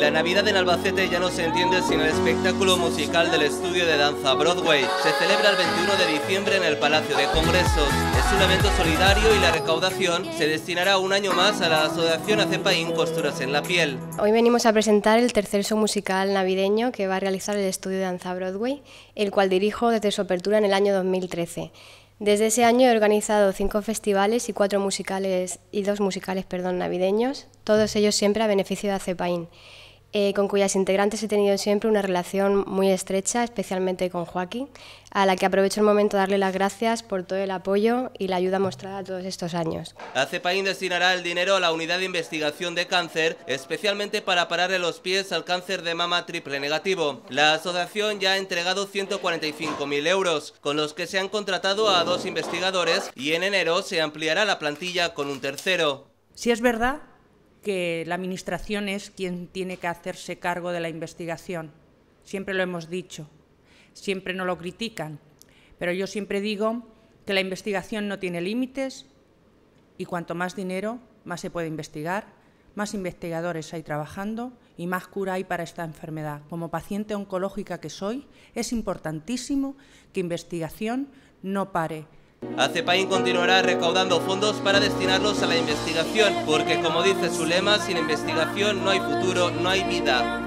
La Navidad en Albacete ya no se entiende sin el espectáculo musical del estudio de danza Broadway. Se celebra el 21 de diciembre en el Palacio de Congresos. Es un evento solidario y la recaudación se destinará un año más a la Asociación Acepaín Costuras en la Piel. Hoy venimos a presentar el tercer show musical navideño que va a realizar el estudio de danza Broadway, el cual dirijo desde su apertura en el año 2013. Desde ese año he organizado cinco festivales y cuatro musicales y dos musicales perdón, navideños, todos ellos siempre a beneficio de Acepaín, eh, con cuyas integrantes he tenido siempre una relación muy estrecha, especialmente con Joaquín, a la que aprovecho el momento de darle las gracias por todo el apoyo y la ayuda mostrada todos estos años. Acepaín destinará el dinero a la unidad de investigación de cáncer, especialmente para pararle los pies al cáncer de mama triple negativo. La asociación ya ha entregado 145.000 euros, con los que se han contratado a dos investigadores y en enero se ampliará la plantilla con un tercero. Si es verdad que la Administración es quien tiene que hacerse cargo de la investigación. Siempre lo hemos dicho, siempre no lo critican, pero yo siempre digo que la investigación no tiene límites y cuanto más dinero, más se puede investigar, más investigadores hay trabajando y más cura hay para esta enfermedad. Como paciente oncológica que soy, es importantísimo que investigación no pare, ACEPAIN continuará recaudando fondos para destinarlos a la investigación, porque como dice su lema, sin investigación no hay futuro, no hay vida.